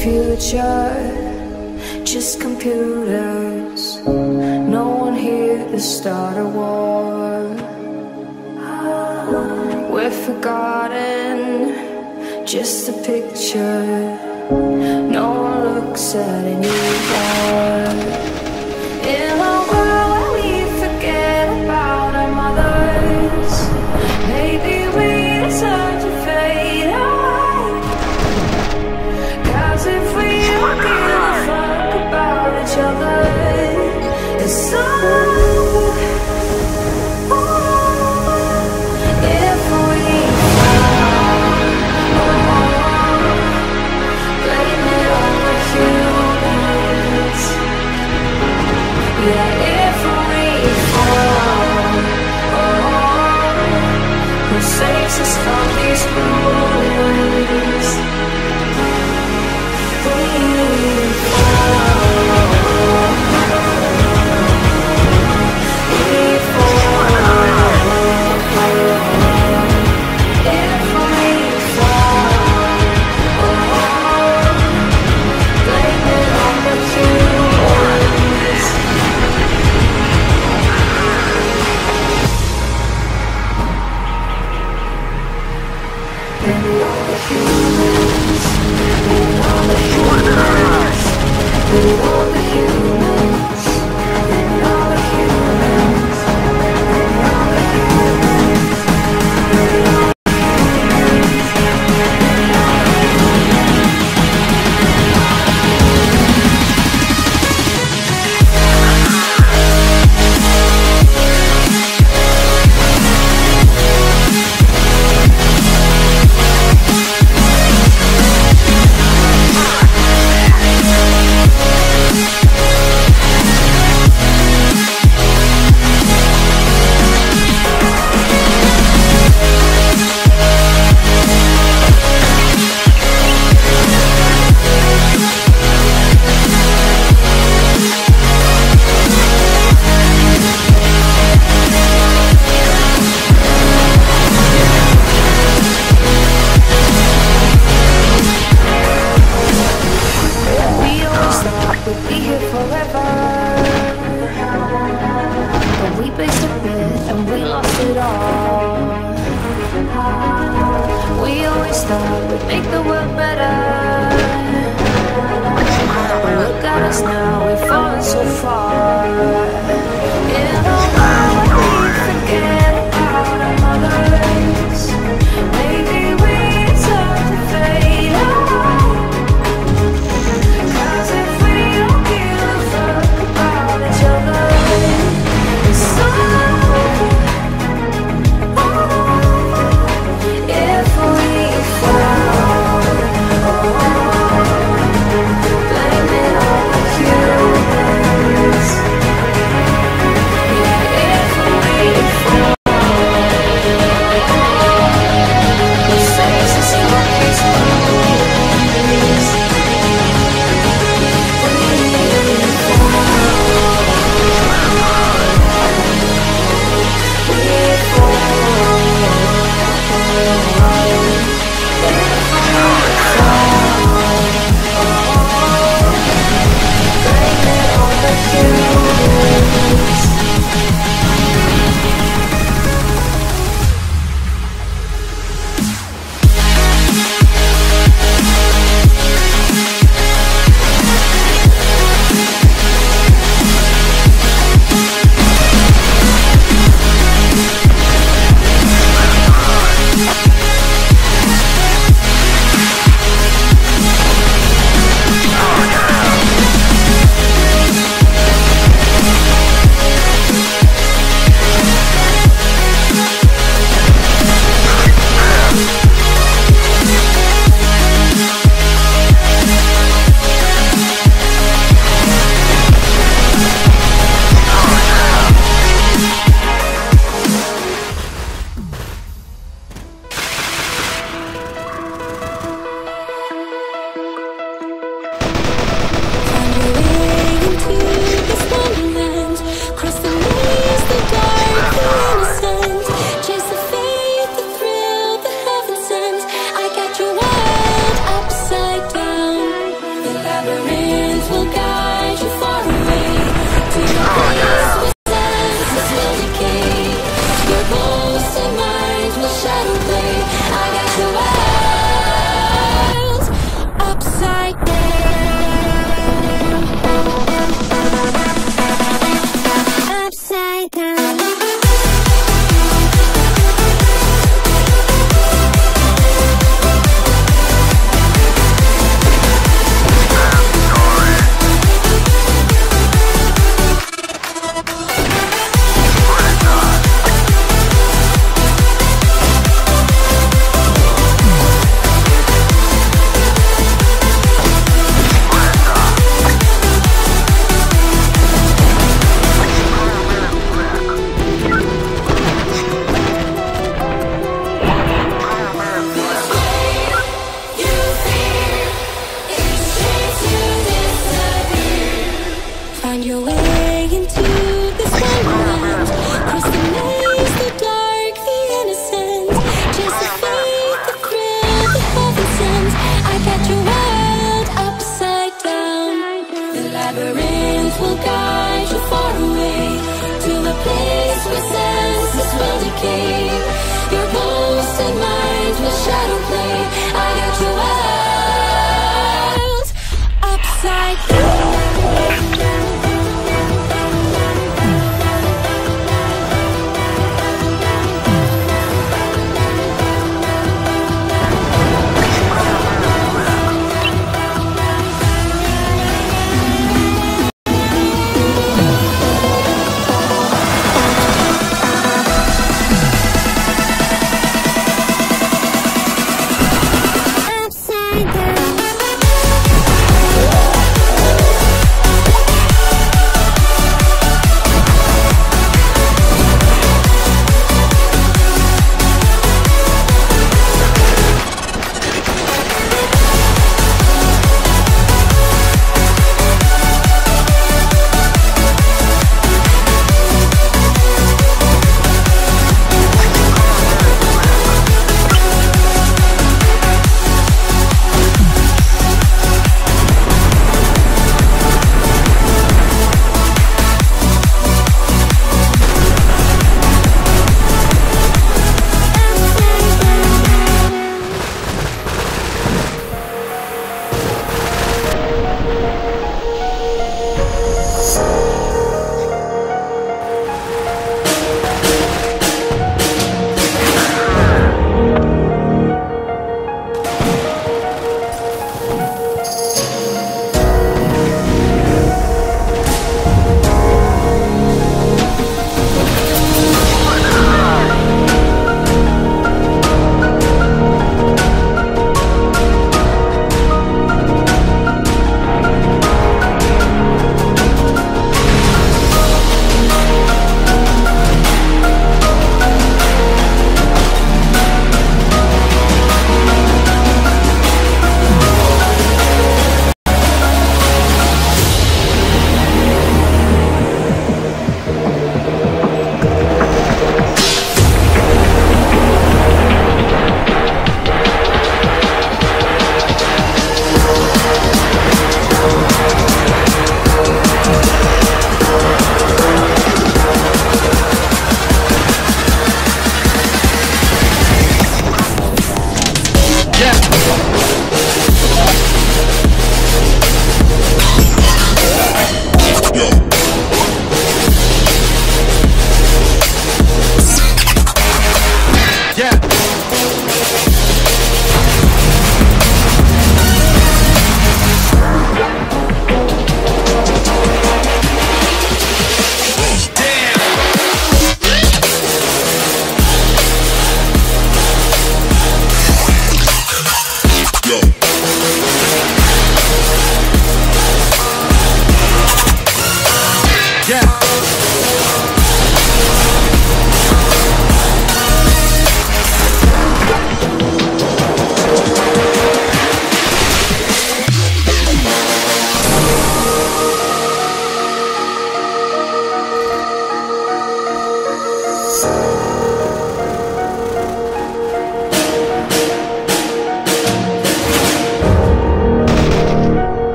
future, just computers. No one here to start a war. We're forgotten, just a picture. No one looks at anymore. Yeah.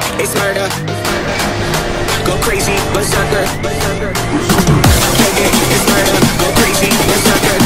sick, it's murder. Go crazy, berserker Kick it, it's murder. Go crazy, berserker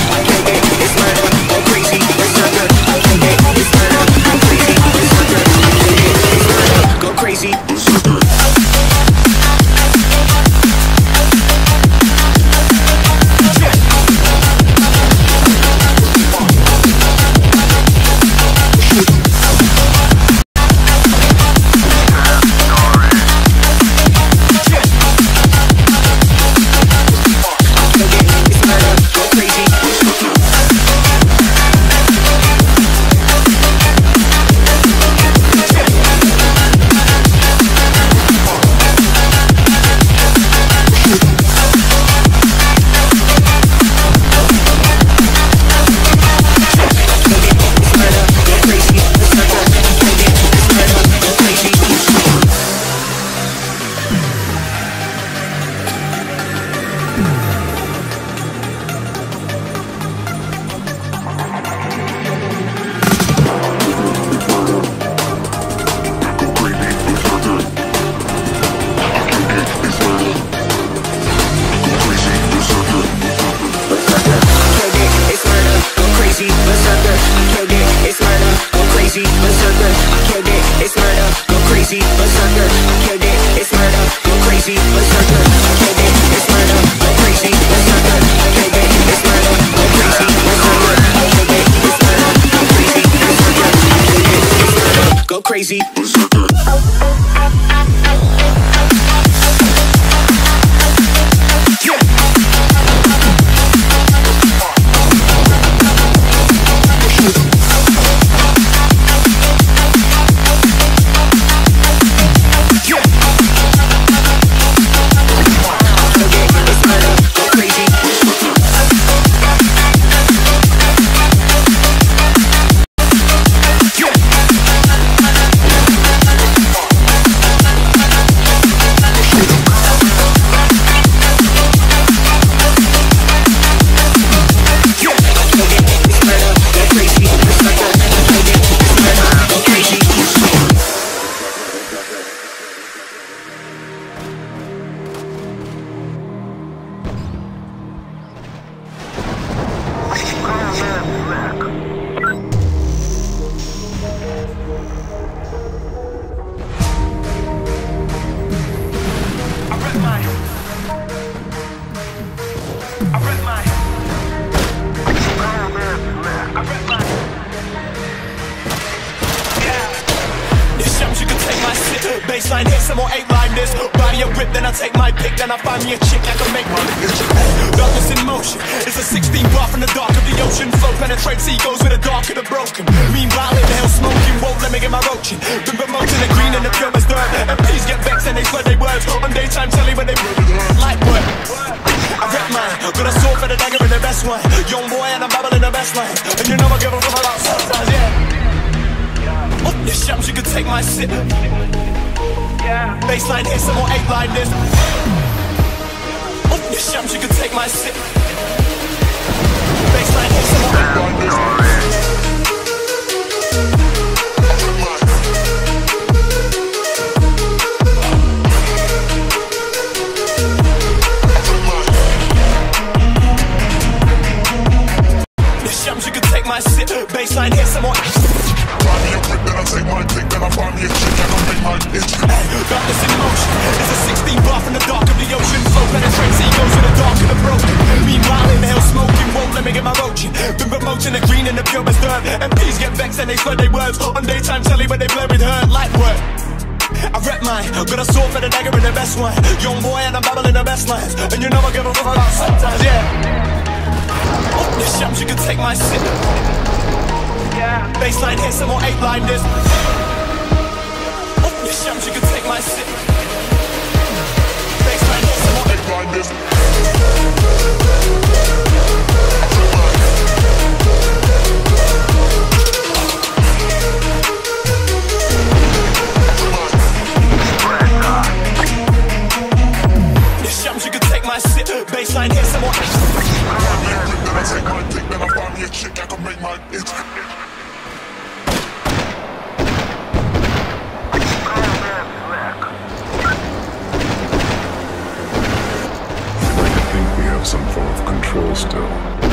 crazy. Best line. And you know I give a fuck about sometimes, yeah. Oh, this shams, you can take my sip. Baseline hit, some more eight line this. Oh, this shams, you can take my sip. Baseline hit, some more eight line this. Been promoting the green and the pure as dirt. MPs get vexed and they swear they words. On daytime telly when they blur with her. Light work. I rep mine, got a sword for the dagger in the best one. Young boy and I'm babbling the best lines. And you know I give a fuck about sometimes, yeah. Oh, this shams, you can take my sip. Yeah. Baseline hit, some more eight line this. Oh, this shams, you can take my sip. Baseline hit, some more eight this. This Baseline hit, some more then I take my pick, then I find me a chick I can make my itch. Some form of control still,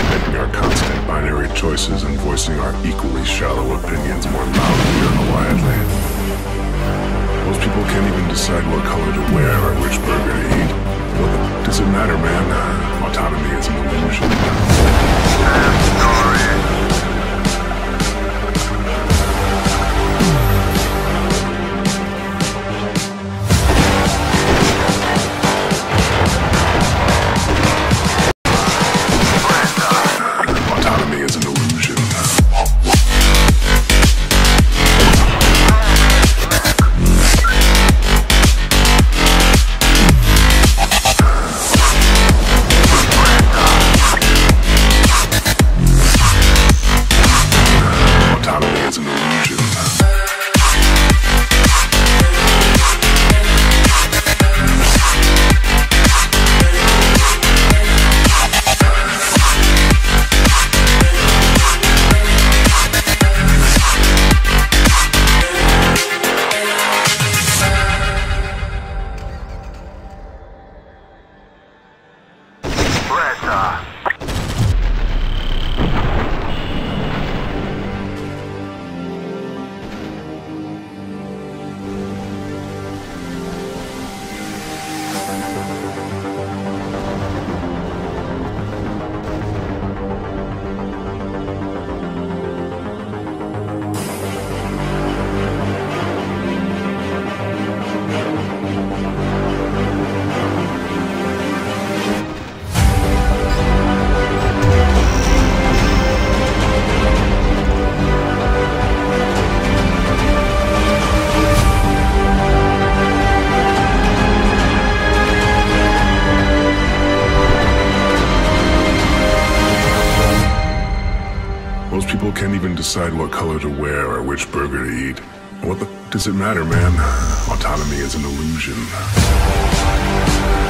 making our constant binary choices and voicing our equally shallow opinions more loudly or quietly. Most people can't even decide what color to wear or which burger to eat. What the- does it matter, man? Autonomy is an illusion. Decide what color to wear or which burger to eat. What the does it matter, man? Autonomy is an illusion.